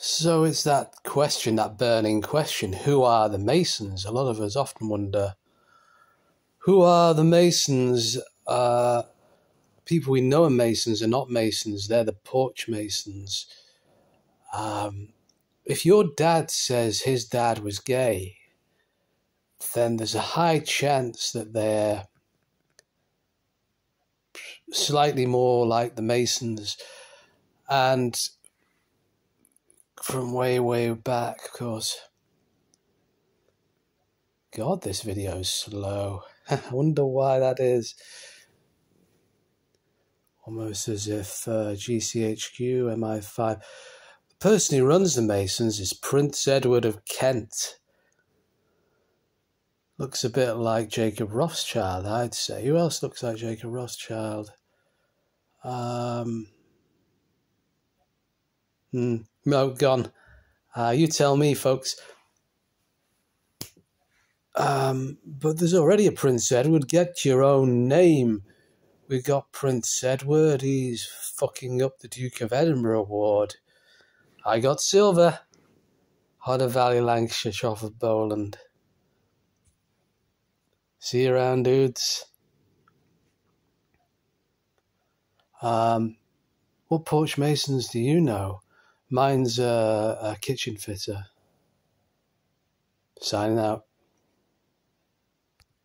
So it's that question, that burning question who are the Masons? A lot of us often wonder who are the Masons? Uh, people we know are Masons are not Masons, they're the Porch Masons. Um, if your dad says his dad was gay, then there's a high chance that they're slightly more like the Masons. And from way, way back, of course. God, this video is slow. I wonder why that is. Almost as if uh, GCHQ, MI5. The person who runs the Masons is Prince Edward of Kent. Looks a bit like Jacob Rothschild, I'd say. Who else looks like Jacob Rothschild? Um, hmm, no, gone. Uh, you tell me, folks. Um, but there's already a Prince Edward. Get your own name. We've got Prince Edward. He's fucking up the Duke of Edinburgh award. I got silver. Hodder Valley, Lancashire, Trough of Bowland. See you around, dudes. Um, what porch masons do you know? Mine's a, a kitchen fitter. Signing out.